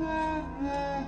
うん。